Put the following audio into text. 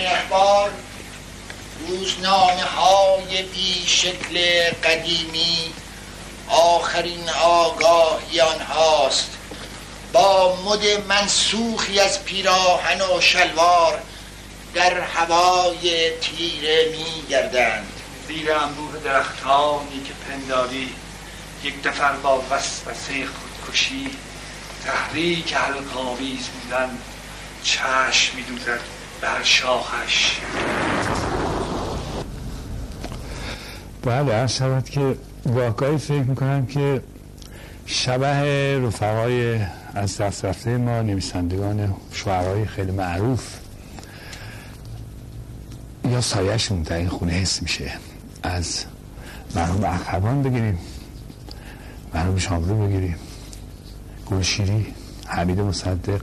اخبار روزنامه های بی شکل قدیمی آخرین آگاهی آنهاست. با مد منسوخی از پیراهن و شلوار در هوای تیره می گردند زیر انبوه درختانی که پنداری یک دفر با وسوسه خودکشی تحریک حلقاویز بودن چشم میدوزد. بر شاخش. بله هر شود که واقعی فکر می‌کنم که شبه رفقای از دست رفته ما نویسندگان شعرهای خیلی معروف یا سایهشون در این خونه حس میشه. از مرحوم اخوان بگیریم مرحوم شاملو بگیریم گلشیری حمید مصدق.